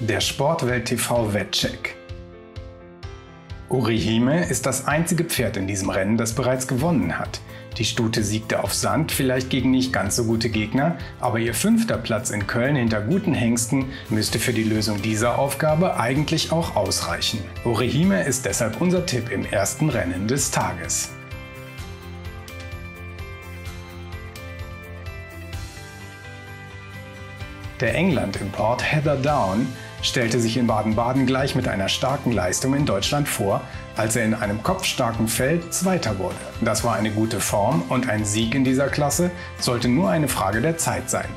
Der Sportwelt TV Wettcheck. Urihime ist das einzige Pferd in diesem Rennen, das bereits gewonnen hat. Die Stute siegte auf Sand, vielleicht gegen nicht ganz so gute Gegner, aber ihr fünfter Platz in Köln hinter guten Hengsten müsste für die Lösung dieser Aufgabe eigentlich auch ausreichen. Orihime ist deshalb unser Tipp im ersten Rennen des Tages. Der England-Import Heather Down stellte sich in Baden-Baden gleich mit einer starken Leistung in Deutschland vor, als er in einem kopfstarken Feld Zweiter wurde. Das war eine gute Form und ein Sieg in dieser Klasse sollte nur eine Frage der Zeit sein.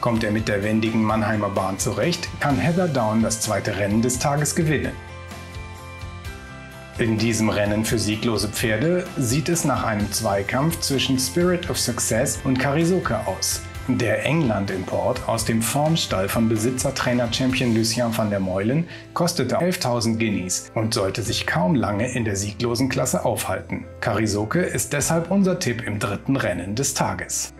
Kommt er mit der wendigen Mannheimer Bahn zurecht, kann Heather Down das zweite Rennen des Tages gewinnen. In diesem Rennen für sieglose Pferde sieht es nach einem Zweikampf zwischen Spirit of Success und Karisoke aus. Der England-Import aus dem Formstall von Besitzer-Trainer-Champion Lucien van der Meulen kostete 11.000 Guineas und sollte sich kaum lange in der sieglosen Klasse aufhalten. Karisoke ist deshalb unser Tipp im dritten Rennen des Tages.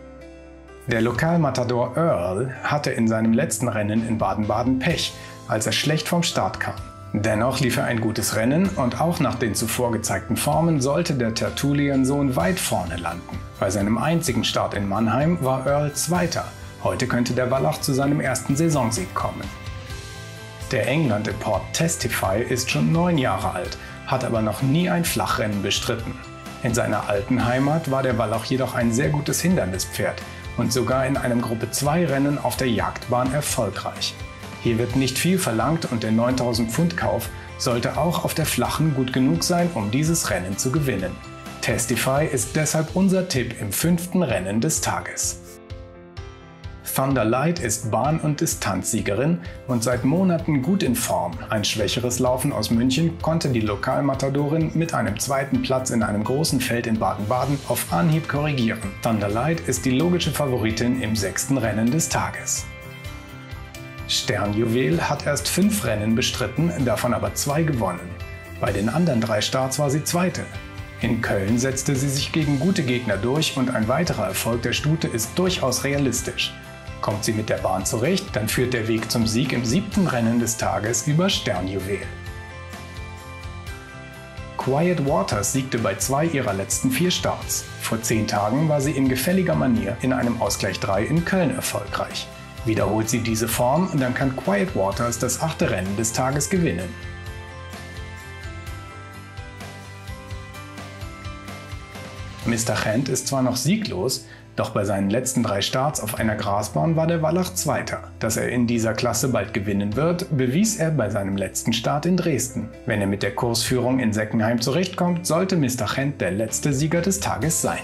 Der Lokalmatador Earl hatte in seinem letzten Rennen in Baden-Baden Pech, als er schlecht vom Start kam. Dennoch lief er ein gutes Rennen und auch nach den zuvor gezeigten Formen sollte der Tertullian-Sohn weit vorne landen. Bei seinem einzigen Start in Mannheim war Earl Zweiter. Heute könnte der Wallach zu seinem ersten Saisonsieg kommen. Der England-Import Testify ist schon neun Jahre alt, hat aber noch nie ein Flachrennen bestritten. In seiner alten Heimat war der Wallach jedoch ein sehr gutes Hindernispferd und sogar in einem Gruppe 2 Rennen auf der Jagdbahn erfolgreich. Hier wird nicht viel verlangt und der 9000 Pfund Kauf sollte auch auf der flachen gut genug sein, um dieses Rennen zu gewinnen. Testify ist deshalb unser Tipp im fünften Rennen des Tages. Thunder Light ist Bahn- und Distanzsiegerin und seit Monaten gut in Form. Ein schwächeres Laufen aus München konnte die Lokalmatadorin mit einem zweiten Platz in einem großen Feld in Baden-Baden auf Anhieb korrigieren. Thunder Light ist die logische Favoritin im sechsten Rennen des Tages. Sternjuwel hat erst fünf Rennen bestritten, davon aber zwei gewonnen. Bei den anderen drei Starts war sie Zweite. In Köln setzte sie sich gegen gute Gegner durch und ein weiterer Erfolg der Stute ist durchaus realistisch. Kommt sie mit der Bahn zurecht, dann führt der Weg zum Sieg im siebten Rennen des Tages über Sternjuwel. Quiet Waters siegte bei zwei ihrer letzten vier Starts. Vor zehn Tagen war sie in gefälliger Manier in einem Ausgleich 3 in Köln erfolgreich. Wiederholt sie diese Form, dann kann Quiet Waters das achte Rennen des Tages gewinnen. Mr. Gent ist zwar noch sieglos, doch bei seinen letzten drei Starts auf einer Grasbahn war der Wallach Zweiter. Dass er in dieser Klasse bald gewinnen wird, bewies er bei seinem letzten Start in Dresden. Wenn er mit der Kursführung in Seckenheim zurechtkommt, sollte Mr. Gent der letzte Sieger des Tages sein.